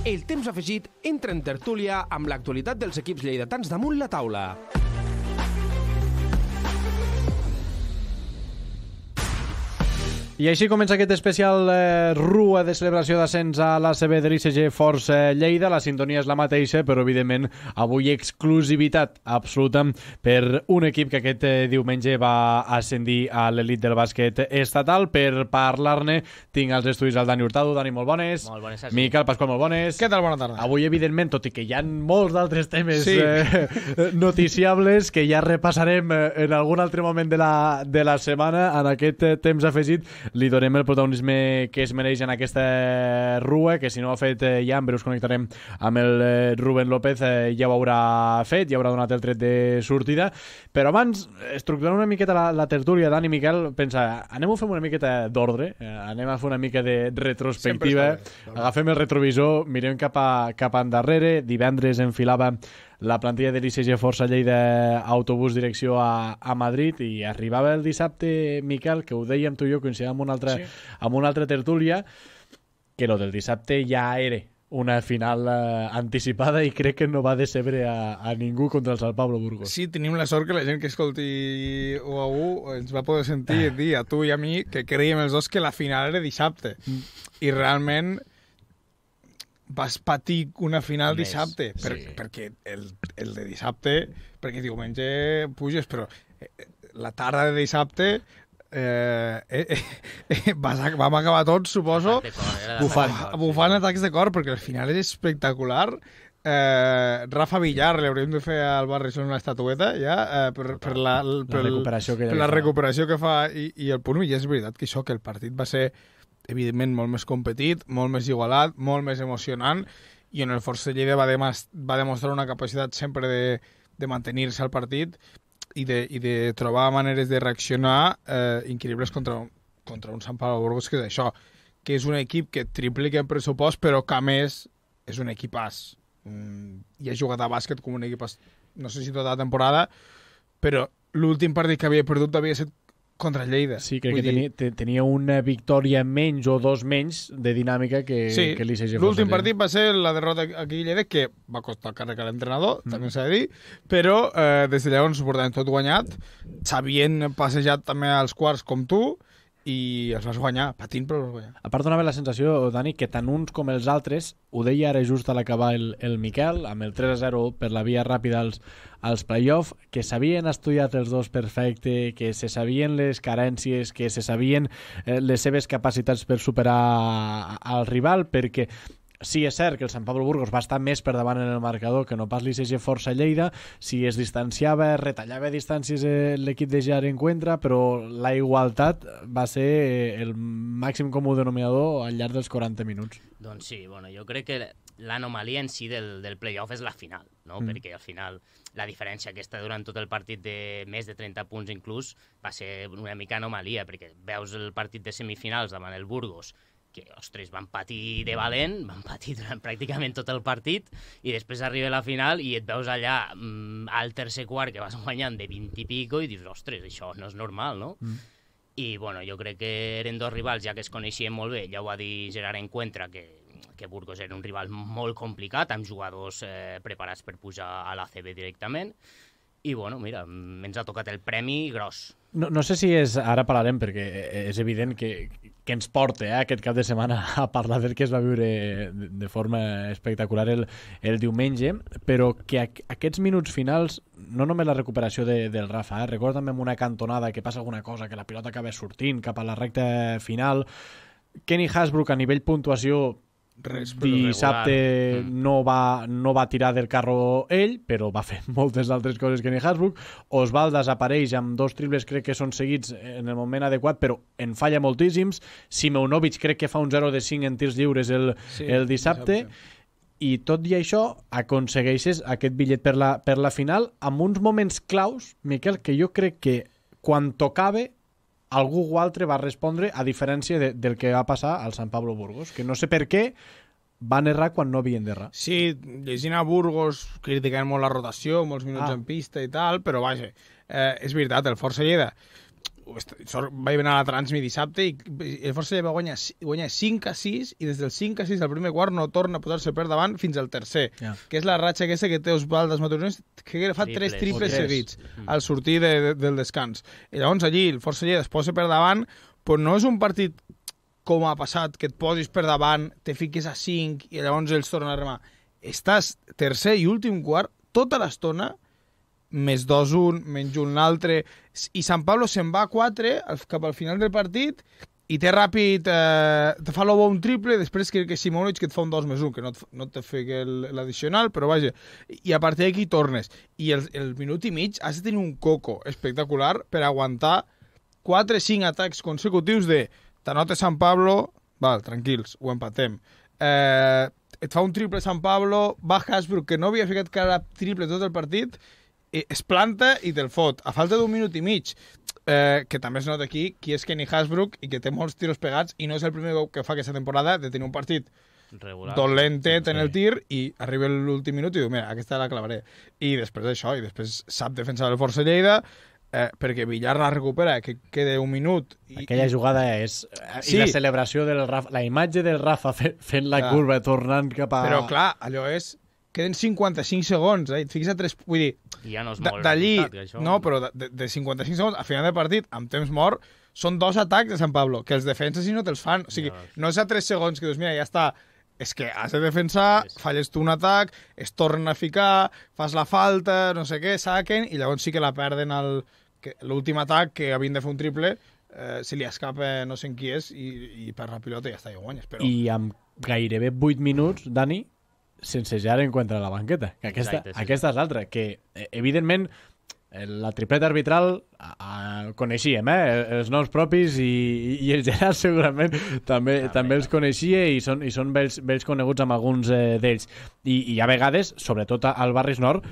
El temps afegit entra en tertúlia amb l'actualitat dels equips lleidatans damunt la taula. I així comença aquest especial eh, rua de celebració d'ascens a l'ACB de l'ICG Force Lleida. La sintonia és la mateixa, però evidentment avui exclusivitat absoluta per un equip que aquest eh, diumenge va ascendir a l'elit del bàsquet estatal. Per parlar-ne tinc als estudis el Dani Hurtado. Dani, molt bones. Molt bones, Sergi. Miquel Pasqual, molt bones. Què tal? Bona tarda. Avui, evidentment, tot i que hi ha molts d'altres temes Sí. eh, noticiables que ja repassarem eh, en algun altre moment de la, de la setmana, en aquest eh, temps afegit li donem el protagonisme que es mereix en aquesta rua, que si no ho ha fet eh, ja, en breu us connectarem amb el eh, Rubén López, eh, ja ho haurà fet, ja haurà donat el tret de sortida. Però abans, estructurant una miqueta la, la tertúlia, Dani Miquel, pensa, anem a fer una miqueta d'ordre, eh, anem a fer una mica de retrospectiva, bé. agafem el retrovisor, mirem cap a, cap endarrere, divendres enfilava la plantilla de l'ICG Força Lleida autobús direcció a, a Madrid i arribava el dissabte, Miquel, que ho dèiem tu i jo, coincidíem amb una altra, sí. amb una altra tertúlia, que lo del dissabte ja era una final eh, anticipada i crec que no va decebre a, a ningú contra el Sant Pablo Burgos. Sí, tenim la sort que la gent que escolti 1 a 1 ens va poder sentir dir a tu i a mi que creiem els dos que la final era dissabte. I realment vas patir una final Més, dissabte, per, sí. perquè el, el de dissabte, perquè diumenge puges, però eh, la tarda de dissabte eh, eh, eh, vas, a- vam acabar tots, suposo, cor, bufant, cor, sí. bufant atacs de cor, perquè al final és espectacular. Eh, Rafa Villar, li hauríem de fer al barri una estatueta ja, eh, per, per, la, per, La recuperació que per la recuperació que fa i, i el punt, i és veritat que això, que el partit va ser evidentment molt més competit, molt més igualat, molt més emocionant, i on el Força Lleida va, va demostrar una capacitat sempre de, de mantenir-se al partit i de, i de trobar maneres de reaccionar eh, increïbles contra, contra un Sant Pablo Burgos, que és això, que és un equip que triplica en pressupost, però que a més és un equipàs. Mm, I ha jugat a bàsquet com un equipàs, no sé si tota la temporada, però l'últim partit que havia perdut havia estat contra Lleida. Sí, crec Vull que tenia, te- tenia una victòria menys o dos menys de dinàmica que, Sí, que l'ICG l'últim partit va ser la derrota aquí a Lleida, que va costar càrrec a l'entrenador, mm. també s'ha de dir, però eh, des de llavors ho portàvem tot guanyat, s'havien passejat també als quarts com tu, i els vas guanyar, patint però els guanyar. A part donava la sensació, Dani, que tant uns com els altres, ho deia ara just a l'acabar el, el Miquel, amb el 3-0 per la via ràpida als, als play-off, que s'havien estudiat els dos perfecte, que se sabien les carències, que se sabien eh, les seves capacitats per superar al rival, perquè Sí, és cert que el Sant Pablo Burgos va estar més per davant en el marcador que no pas l'ICG Força Lleida. Si es distanciava, retallava distàncies eh, l'equip de Jar Encuentra, però la igualtat va ser eh, el màxim comú denominador al llarg dels 40 minuts. Doncs sí, bueno, jo crec que l'anomalia en si del, del playoff és la final, no? Mm. perquè al final la diferència aquesta durant tot el partit de més de 30 punts inclús va ser una mica anomalia, perquè veus el partit de semifinals davant el Burgos, que, ostres, van patir de valent, van patir durant pràcticament tot el partit, i després arriba la final i et veus allà mm, al tercer quart que vas guanyant de 20 i pico i dius, ostres, això no és normal, no? Mm. I, bueno, jo crec que eren dos rivals ja que es coneixien molt bé. Ja ho va dir Gerard Encuentra, que, que Burgos era un rival molt complicat, amb jugadors eh, preparats per pujar a l'ACB directament. I, bueno, mira, mm, ens ha tocat el premi gros. No, no sé si és... Ara parlarem, perquè és evident que, que ens porta eh, aquest cap de setmana a parlar del que es va viure de, forma espectacular el, el diumenge, però que a, aquests minuts finals, no només la recuperació de, del Rafa, eh, recorda també amb una cantonada que passa alguna cosa, que la pilota acaba sortint cap a la recta final, Kenny Hasbrook a nivell puntuació Res, però dissabte regular. Mm. no va, no va tirar del carro ell, però va fer moltes altres coses que ni Hasbrook. Osvaldo desapareix amb dos triples, crec que són seguits en el moment adequat, però en falla moltíssims. Simeunovic crec que fa un 0 de 5 en tirs lliures el, Sí, el dissabte. I tot i això aconsegueixes aquest bitllet per la, per la final amb uns moments claus, Miquel, que jo crec que quan tocava algú o altre va respondre a diferència de, del que va passar al Sant Pablo Burgos, que no sé per què van errar quan no havien d'errar. Sí, llegint a Burgos, criticant molt la rotació, molts minuts Ah. ah. en pista i tal, però vaja, eh, és veritat, el Força Lleida sort, vaig anar a la Transmi dissabte i el Força Lleida va guanyar, guanyar 5 a 6 i des del 5 a 6 del primer quart no torna a posar-se per davant fins al tercer, Ja. que és la ratxa aquesta que té Osvaldo Maturines, que fa Triples. tres triples O tres. seguits al sortir de, de, del descans. I llavors allí el Força Lleida es posa per davant, però no és un partit com ha passat, que et posis per davant, te fiques a 5 i llavors ells tornen a remar. Estàs tercer i últim quart tota l'estona més dos un, menys un altre, i Sant Pablo se'n va a 4 al- cap al final del partit i té ràpid, eh, te fa l'obo un triple, després crec que Simonovic que et fa un 2 més 1, que no, et, no te el- l'addicional, però vaja, i a partir d'aquí tornes. I el, el minut i mig has de tenir un coco espectacular per aguantar 4-5 atacs consecutius de t'anota Sant Pablo, val, tranquils, ho empatem. Eh, et fa un triple Sant Pablo, va Hasbrook, que no havia ficat cara triple tot el partit, es planta i te'l fot. A falta d'un minut i mig, eh, que també es nota aquí, qui és Kenny Hasbrook i que té molts tiros pegats i no és el primer cop que fa aquesta temporada de tenir un partit Regular. dolentet Sí. en el tir i arriba l'últim minut i diu, mira, aquesta la clavaré. I després d'això, i després sap defensar el Força Lleida, eh, perquè Villar la recupera, que queda un minut. I, Aquella jugada és... Sí. I la celebració del Rafa, la imatge del Rafa fe- fent la Clar. curva, tornant cap a... Però, clar, allò és... Queden 55 segons, eh? Et fiques a 3... Vull dir, I ja no és d- molt d'allí... això... No, però de, de, de 55 segons, a final de partit, amb temps mort, són dos atacs de Sant Pablo, que els defenses i no te'ls fan. O sigui, no és a 3 segons que dius, mira, ja està, és que has de defensar, Sí, sí. falles tu un atac, es tornen a ficar, fas la falta, no sé què, saquen, i llavors sí que la perden al... L'últim atac, que havien de fer un triple, eh, se li escapa no sé en qui és, i, i per la pilota ja està, ja guanyes. Però... I amb gairebé 8 minuts, Dani, sense ja encuentra a la banqueta. Que aquesta, Exacte, sí. aquesta és l'altra, que eh, evidentment eh, la tripleta arbitral a, a, coneixíem, eh? els noms propis i, i el Gerard segurament també, També, també els coneixia i són, i són vells, vells coneguts amb alguns eh, d'ells. I, I a vegades, sobretot al Barris Nord,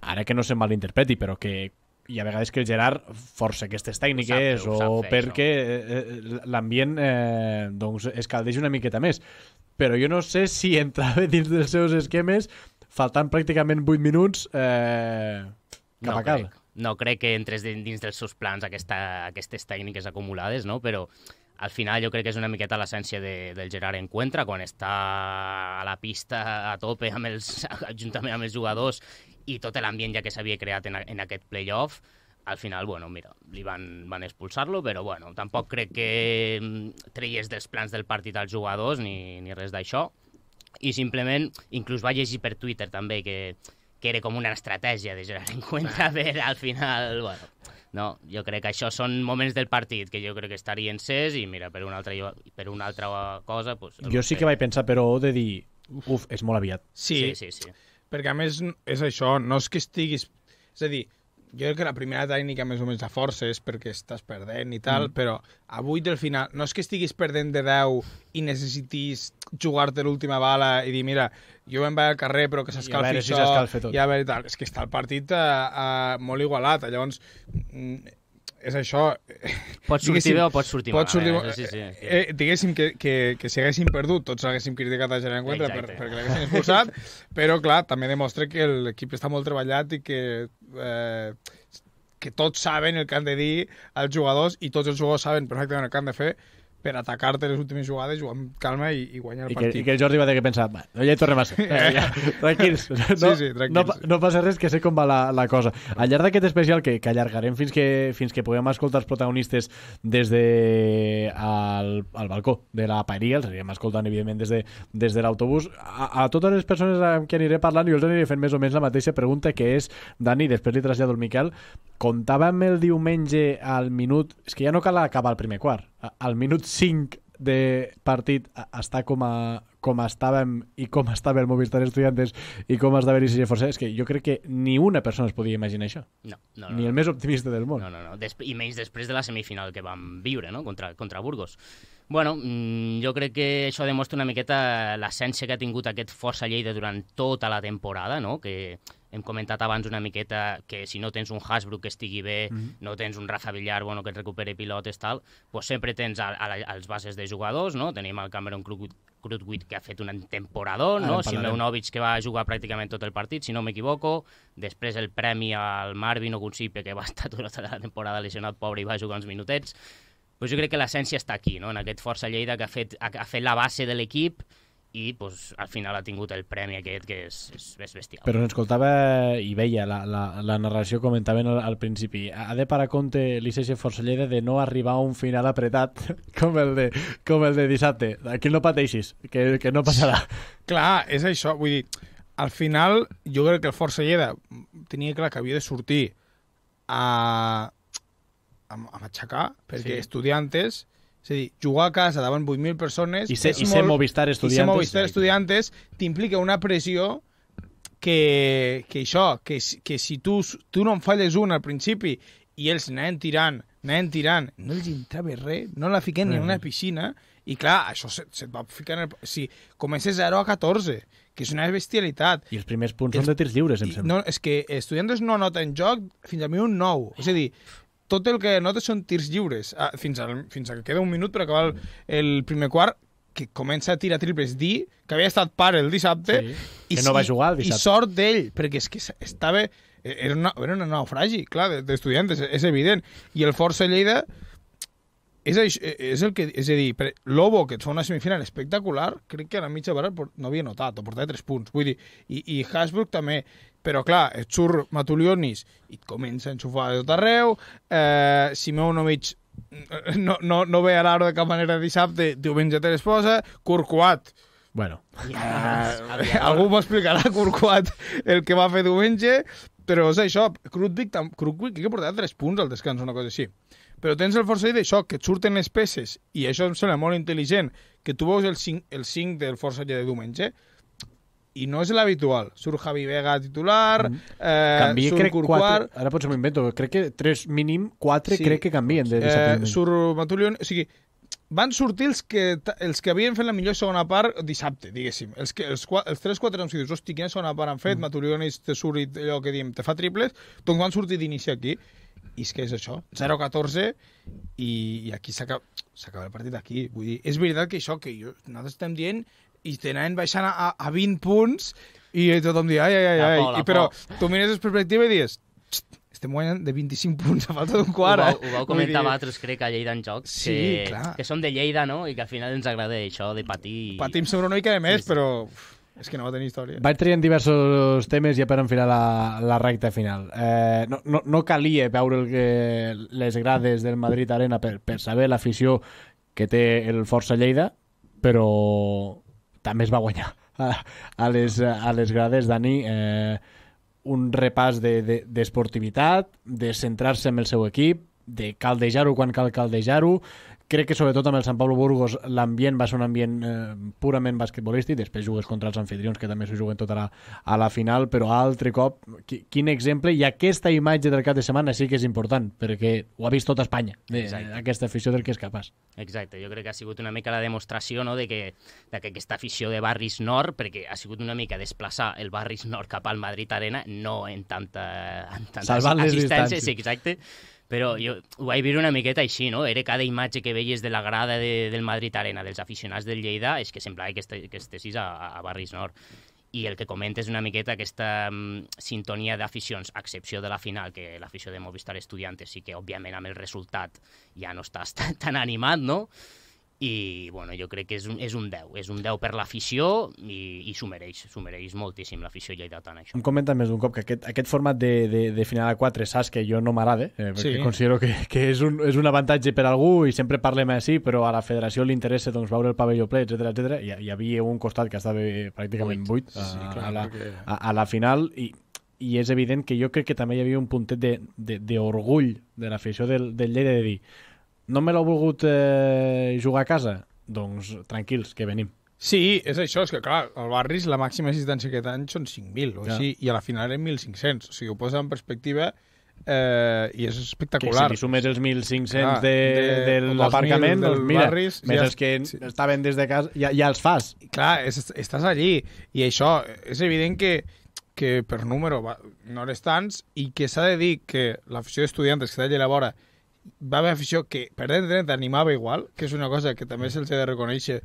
ara que no se malinterpreti, però que hi ha vegades que el Gerard força aquestes tècniques Ho sap ho o fer, perquè eh, l'ambient eh, doncs es caldeix una miqueta més. Però jo no sé si entrava dins dels seus esquemes faltant pràcticament 8 minuts eh, cap no a cal. crec. No crec que entres din- dins dels seus plans aquesta, aquestes tècniques acumulades, no? però al final jo crec que és una miqueta l'essència de, del Gerard Encuentra, quan està a la pista a tope amb els, juntament amb els jugadors i tot l'ambient ja que s'havia creat en, en aquest playoff, al final, bueno, mira, li van, van expulsar-lo, però bueno, tampoc crec que mm, treies dels plans del partit als jugadors ni, ni res d'això. I simplement, inclús va llegir per Twitter també que, que era com una estratègia de Gerard Encuentra per al final, bueno, no, jo crec que això són moments del partit que jo crec que estarien ses i mira, per una altra, per una altra cosa... Pues, Jo sí que vaig pensar, però, de dir, uf, és molt aviat. Sí, Sí, sí, sí. perquè a més és això, no és que estiguis... És a dir, jo crec que la primera tècnica més o menys la força és perquè estàs perdent i tal, mm. però a 8 del final no és que estiguis perdent de 10 i necessitis jugar-te l'última bala i dir, mira, jo me'n vaig al carrer però que a s'escalfi si això, tot. i a veure tal. És que està el partit eh, eh, molt igualat, llavors mm, és això. Pot sortir bé o pot sortir pot sortir, malament, sí, sí. Eh, eh, diguéssim que, que, que si haguéssim perdut tots haguéssim criticat a Gerard Encuentra per, Exacte. perquè l'haguessin expulsat però clar, també demostra que l'equip està molt treballat i que eh, que tots saben el que han de dir als jugadors i tots els jugadors saben perfectament el que han de fer per atacar-te les últimes jugades, jugar amb calma i, i guanyar el I que, partit. I que el Jordi va tenir que pensar, va, no, ja hi tornem a ser. Eh, ja, tranquils. No, Sí, sí, tranquils. No, no passa res, que sé com va la, la cosa. Al llarg d'aquest especial, que, que allargarem fins que, fins que puguem escoltar els protagonistes des de al, al balcó de la paeria, els anirem escoltant, evidentment, des de, des de l'autobús. A, a totes les persones amb qui aniré parlant, jo els aniré fent més o menys la mateixa pregunta, que és, Dani, després li trasllado el Miquel, comptàvem el diumenge al minut... És que ja no cal acabar el primer quart. Al minut 5 de partit està com, a, com estàvem i com estava el Movistar Estudiantes i com estava l'ICG Força. És que jo crec que ni una persona es podia imaginar això. No, no, no. Ni el més optimista del món. No, no, no. Desp I menys després de la semifinal que vam viure, no?, contra, contra Burgos. Bueno, mm, jo crec que això demostra una miqueta l'essència que ha tingut aquest Força Lleida durant tota la temporada, no?, que hem comentat abans una miqueta que si no tens un Hasbrook que estigui bé, mm -hmm. no tens un Rafa Villar bueno, que et recuperi pilotes, tal, pues sempre tens a, a, als bases de jugadors, no? Tenim el Cameron Krutwit que ha fet un temporador, no? Simeonovic que va jugar pràcticament tot el partit, si no m'equivoco, després el premi al Marvin Ogunsipe que va estar tota la temporada lesionat, pobre, i va jugar uns minutets. Pues jo crec que l'essència està aquí, no? en aquest Força Lleida que ha fet, ha, ha fet la base de l'equip i pues, al final ha tingut el premi aquest que és, és, és bestial. Però escoltava i veia la, la, la narració comentaven al, al principi ha de parar compte l'ICC Lleida de no arribar a un final apretat com el de, com el de dissabte aquí no pateixis, que, que no passarà Clar, és això, vull dir al final jo crec que el Lleida tenia clar que havia de sortir a, a, a matxacar perquè sí. estudiantes és a dir, jugar a casa davant 8.000 persones... I ser, i ser Movistar Estudiantes. I ser Movistar Estudiantes t'implica una pressió que, que això, que, que si tu, tu no en falles un al principi i ells anaven tirant, anaven tirant, no els entrava res, no la fiquen mm. en una piscina, i clar, això se't se va ficar en el... Si comences 0 a 14, que és una bestialitat. I els primers punts els, són de tirs lliures, em sembla. No, és que estudiantes no noten joc fins a mi un 9. És a dir, tot el que notes són tirs lliures, ah, fins, al, fins a que queda un minut per acabar el, el primer quart, que comença a tirar triples Di, que havia estat pare el dissabte, sí, i, que no va jugar el dissabte. I sort d'ell, perquè és que estava... Era, una, era un naufragi, clar, d'estudiants, és, és evident. I el Força Lleida és, és el que... És a dir, Lobo, que et fa una semifinal espectacular, crec que a la mitja barra no havia notat, o portava 3 punts. Vull dir, i, i Hasbrook també però clar, et surt Matulionis i et comença a enxufar de tot arreu, eh, Simeonovic no, no, no ve a l'aro de cap manera dissabte, diumenge te l'esposa, Courcoat, Bueno. Eh, algú m'ho explicarà, Courcoat, el que va fer diumenge, però és això, Krutwig, Krutwig que portat 3 punts al descans, una cosa així. Però tens el força d'això, que et surten les peces, i això em sembla molt intel·ligent, que tu veus el 5, el 5 del força de diumenge, i no és l'habitual. Surt Javi Vega titular, mm. eh, Canvia, surt crec. Quatre, ara potser m'ho invento, crec que tres mínim, quatre sí. crec que canvien de eh, Surt Matulion... O sigui, van sortir els que, els que havien fet la millor segona part dissabte, diguéssim. Els, que, els, els 3-4 anys que dius, hosti, quina segona part han fet, mm. Matulionis te surt allò que diem, te fa triples, doncs van sortir d'inici aquí. I és que és això, 0-14 i, i aquí s'acaba el partit aquí. Vull dir, és veritat que això que jo, nosaltres estem dient i tenen baixant a, a 20 punts i tothom diu, ai, ai, ai, ai. I, però tu mires la perspectiva i dius, estem guanyant de 25 punts a falta d'un quart. Ho vau, ho vau comentar vosaltres, crec, a Lleida en Jocs, sí, que, clar. que som de Lleida, no? I que al final ens agrada això de patir. Patim sobre una mica de més, sí, sí. però és que no va tenir història. Vaig traient diversos temes ja per enfilar la, la recta final. Eh, no, no, no calia veure el que, les grades del Madrid Arena per, per saber l'afició que té el Força Lleida, però també es va guanyar a, a, les, a les grades, Dani, eh, un repàs d'esportivitat, de, de, de centrar-se en el seu equip, de caldejar-ho quan cal caldejar-ho, crec que sobretot amb el Sant Pablo Burgos l'ambient va ser un ambient eh, purament basquetbolístic, després jugues contra els anfitrions que també s'ho juguen tot a la, a la final, però altre cop, qui, quin exemple, i aquesta imatge del cap de setmana sí que és important, perquè ho ha vist tota Espanya, de, aquesta afició del que és capaç. Exacte, jo crec que ha sigut una mica la demostració no, de, que, de que aquesta afició de Barris Nord, perquè ha sigut una mica desplaçar el Barris Nord cap al Madrid Arena, no en tanta, en tanta Salvant assistència, sí, exacte, però jo ho vaig veure una miqueta així, no? Era cada imatge que veies de la grada de, del Madrid Arena, dels aficionats del Lleida, és que semblava que, este, que estessis a, a Barris Nord. I el que comentes una miqueta aquesta um, sintonia d'aficions, a excepció de la final, que l'afició de Movistar Estudiantes sí que, òbviament, amb el resultat ja no estàs tan, tan animat, no? I bueno, jo crec que és un, és un 10, és un 10 per l'afició i, i s'ho mereix, s'ho mereix moltíssim l'afició lleidatana. Això. Em comenten més d'un cop que aquest, aquest format de, de, de final a 4 saps que jo no m'agrada, eh, perquè sí. considero que, que és, un, és un avantatge per algú i sempre parlem així, però a la federació li interessa doncs, veure el pavelló ple, etc etc. Hi, hi havia un costat que estava pràcticament buit a, sí, clar, a, la, perquè... a, a la final i i és evident que jo crec que també hi havia un puntet d'orgull de, de, de l'afició del, del Lleida de dir no me l'ha volgut eh, jugar a casa? Doncs tranquils, que venim. Sí, és això, és que clar, al Barris la màxima assistència aquest any són 5.000 o ja. així, i a la final eren 1.500. O sigui, ho posa en perspectiva eh, i és espectacular. Que si li sumes els 1.500 de, de, de l'aparcament, doncs mira, barris, més ja, els que sí. estaven des de casa, ja, ja els fas. Clar, és, estàs allí, i això, és evident que que per número va, no eres tants i que s'ha de dir que l'afició d'estudiants que està allà a la vora va haver afició que per dentro t'animava igual, que és una cosa que també se'ls ha de reconèixer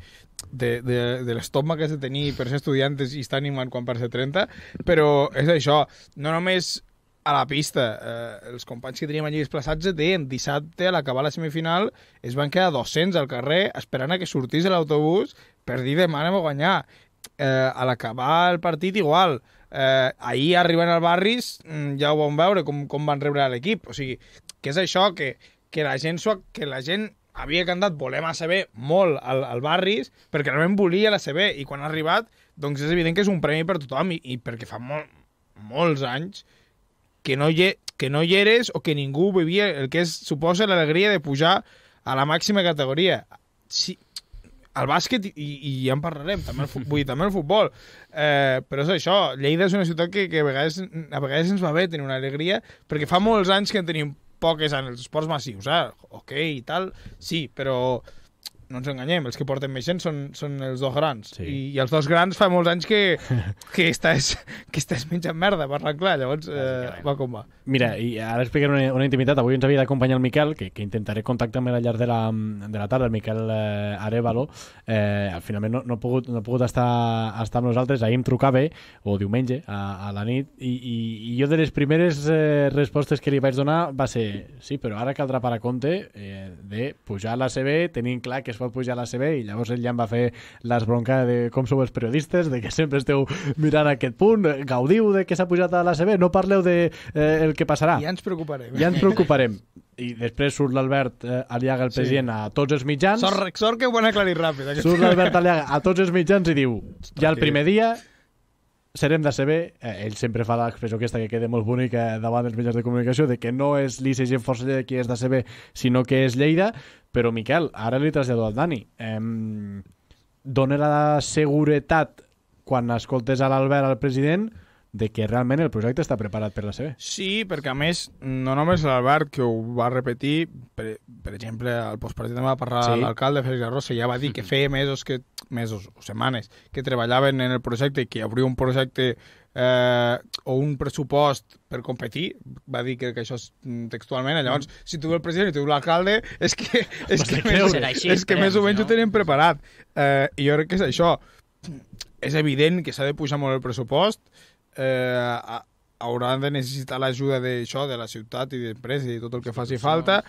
de, de, de l'estómac que has de tenir per ser estudiantes i estar animant quan per ser 30, però és això, no només a la pista, eh, els companys que teníem allí desplaçats deien dissabte a l'acabar la semifinal es van quedar 200 al carrer esperant a que sortís l'autobús per dir demà anem a guanyar. Eh, a l'acabar el partit igual, eh, ahir arribant al barris mm, ja ho vam veure com, com van rebre l'equip, o sigui, que és això, que, que la gent que la gent havia cantat Volem a saber molt al, al barris perquè realment volia la CB i quan ha arribat doncs és evident que és un premi per tothom i, i perquè fa molt, molts anys que no, hi, que no hi eres o que ningú vivia el que és, suposa l'alegria de pujar a la màxima categoria. Sí, el bàsquet, i, i ja en parlarem, també el, dir, també el futbol, eh, però és això, Lleida és una ciutat que, que a, vegades, a vegades ens va bé tenir una alegria, perquè fa molts anys que en tenim poques en els esports massius, eh? ok i tal, sí, però no ens enganyem, els que porten més gent són, són els dos grans. Sí. I, I els dos grans fa molts anys que, que, estàs, que estàs menjant merda, parlant clar, llavors eh, va com va. Mira, i ara explicaré una, una intimitat. Avui ens havia d'acompanyar el Miquel, que, que intentaré contactar amb ell al llarg de la, de la tarda, el Miquel eh, Arevalo. Eh, al final no, no, ha pogut, no ha pogut estar, estar amb nosaltres. Ahir em trucava, o diumenge, a, a la nit, i, i, i jo de les primeres eh, respostes que li vaig donar va ser sí, però ara caldrà parar compte eh, de pujar a la CB tenint clar que es pot pujar a la CB i llavors ell ja em va fer l'esbronca de com sou els periodistes, de que sempre esteu mirant aquest punt, gaudiu de que s'ha pujat a la CB, no parleu de eh, el que passarà. Ja ens preocuparem. Ja ens preocuparem. I després surt l'Albert eh, Aliaga, el president, sí. a tots els mitjans. Sort, sort que ho van aclarir ràpid. Surt l'Albert Aliaga a tots els mitjans i diu, ja el primer dia serem de CB, eh, ell sempre fa l'expressió aquesta que queda molt bonica davant dels mitjans de comunicació, de que no és l'ICG Força Lleida qui és de CB, sinó que és Lleida, però Miquel, ara li trasllado al Dani. Eh, dona la seguretat quan escoltes a l'Albert, al president, de que realment el projecte està preparat per la CB. Sí, perquè a més, no només l'Albert, que ho va repetir, per, per exemple, al postpartit va parlar sí. l'alcalde Félix Arrossa, ja va dir que feia mesos, que, mesos o setmanes que treballaven en el projecte i que hi hauria un projecte eh, o un pressupost per competir, va dir que, que això és textualment, llavors, mm. si tu el president i tu l'alcalde, és que, és que, més, així, és que més o menys no? ho tenen preparat. Eh, I jo crec que és això. És evident que s'ha de pujar molt el pressupost, eh, hauran de necessitar l'ajuda d'això, de la ciutat i d'empreses i tot el que faci falta.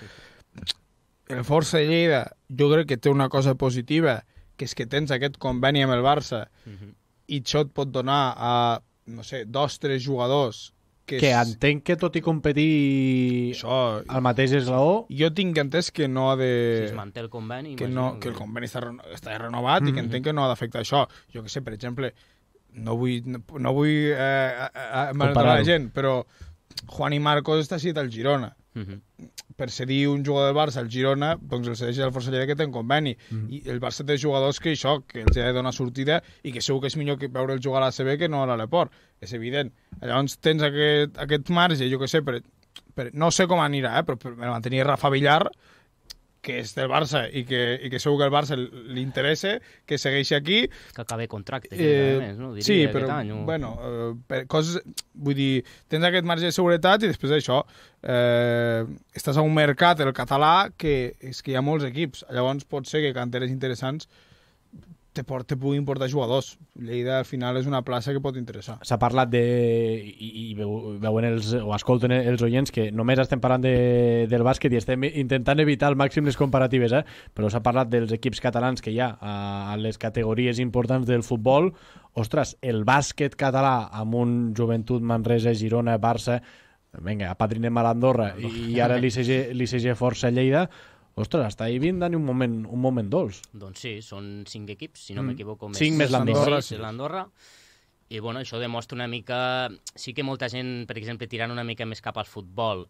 El Força Lleida jo crec que té una cosa positiva, que és que tens aquest conveni amb el Barça uh -huh. i això et pot donar a, no sé, dos, tres jugadors que, que és... entenc que tot i competir Això... al mateix eslaó... Jo tinc entès que no ha de... Si es manté el conveni... Que, no, que el conveni està, reno... està renovat mm -hmm. i que entenc que no ha d'afectar això. Jo que sé, per exemple, no vull, no, no vull eh, eh, la gent, però Juan i Marcos està cit al Girona. Uh mhm. -huh. Per cedir un jugador del Barça al Girona, doncs el cedeix el Força Lleida que té un conveni. Uh mhm. -huh. I el Barça té jugadors que això, que els ha de donar sortida i que segur que és millor que veure el jugar a la CB que no a l'aeroport. És evident. Llavors tens aquest, aquest marge, jo que sé, per, per, no sé com anirà, eh, però per mantenir Rafa Villar que és del Barça i que, i que segur que el Barça li interessa, que segueixi aquí. Que acabi contracte, eh, més, no? Diria, sí, però, any, o... bueno, eh, per coses, vull dir, tens aquest marge de seguretat i després d'això eh, estàs a un mercat, el català, que és que hi ha molts equips. Llavors pot ser que canteres interessants te, port, te puguin portar jugadors. Lleida al final és una plaça que pot interessar. S'ha parlat de, i, i veuen els, o escolten els oients que només estem parlant de, del bàsquet i estem intentant evitar al màxim les comparatives, eh? però s'ha parlat dels equips catalans que hi ha a, a les categories importants del futbol. Ostres, el bàsquet català amb un joventut Manresa, Girona, Barça, vinga, apadrinem a l'Andorra i ara l'ICG Força Lleida, Ostres, està vivint Dani, un moment, un moment dolç. Doncs sí, són cinc equips, si no mm. m'equivoco. Cinc més l'Andorra. Sí. l'Andorra. I bueno, això demostra una mica... Sí que molta gent, per exemple, tirant una mica més cap al futbol,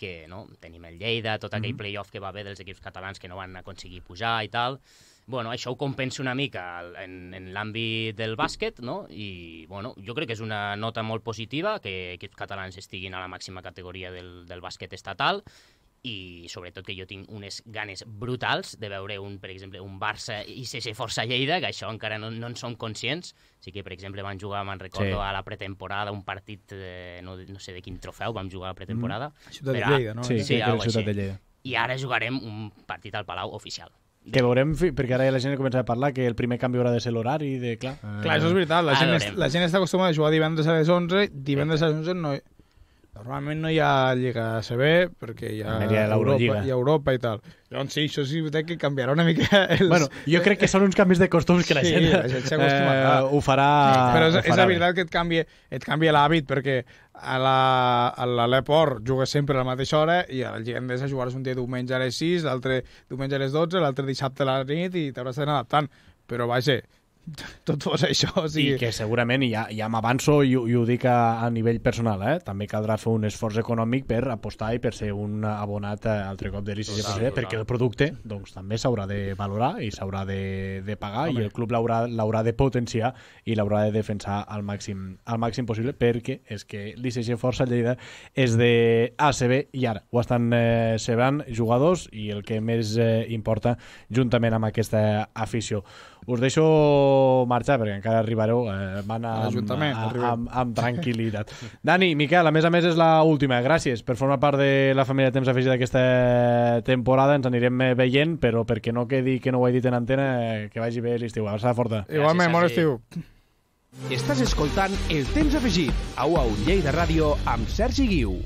que no? tenim el Lleida, tot aquell mm -hmm. playoff que va haver dels equips catalans que no van aconseguir pujar i tal. Bueno, això ho compensa una mica en, en l'àmbit del bàsquet, no? I, bueno, jo crec que és una nota molt positiva que equips catalans estiguin a la màxima categoria del, del bàsquet estatal i sobretot que jo tinc unes ganes brutals de veure un, per exemple, un Barça i CC Força Lleida, que això encara no, no en som conscients. Sí que, per exemple, van jugar, me'n recordo, Sí. a la pretemporada, un partit, eh, no, no sé de quin trofeu, vam jugar a la pretemporada. Ciutat de Però- Lleida, no? Sí, Sí, sí, que algo Ciutat així. de Lleida. I ara jugarem un partit al Palau oficial. Que veurem, fi- perquè ara la gent comença a parlar que el primer canvi haurà de ser l'horari, de... Clar, eh, Clar, això és veritat. La, Ara gent, la gent està acostumada a jugar divendres a les 11, divendres a les 11 no... Normalment no hi ha Lliga ACB perquè hi ha, hi ha. Europa, hi ha Europa i tal. Llavors sí, això sí que canviarà una mica els... Bueno, jo crec que són uns canvis de costums que la Sí, gent, la gent s'ha eh, ho farà... Però és, ho és farà la veritat que et canvia, et canvia l'hàbit perquè a la- a l'Aleport jugues sempre a la mateixa hora i a la Lliga Endesa jugaràs un dia diumenge a les 6, l'altre diumenge a les 12, l'altre dissabte a la nit i t'hauràs d'anar adaptant. Però vaja, tot fos això. O sigui, I que segurament, ja, ja m'avanço i, i ho dic a, a nivell personal, eh? també caldrà fer un esforç econòmic per apostar i per ser un abonat eh, altre cop de l'ICG Total, Total, total. perquè el producte doncs, també s'haurà de valorar i s'haurà de, de pagar i el club l'haurà de potenciar i l'haurà de defensar al màxim, al màxim possible perquè és que l'ICG Força Lleida és de ACB i ara ho estan eh, cebant jugadors i el que més eh, importa juntament amb aquesta afició. Us deixo marxar perquè encara arribareu eh, van A amb, l'Ajuntament, a- amb, amb tranquil·litat. Dani, Miquel, a més a més és la última. Gràcies per formar part de la família de temps afegit d'aquesta temporada. Ens anirem veient, però perquè no quedi que no ho he dit en antena, eh, que vagi bé l'estiu. Abraçada forta. igualment, bon estiu. Estàs escoltant El Temps Afegit, a UAU Lleida Ràdio, amb Sergi Guiu.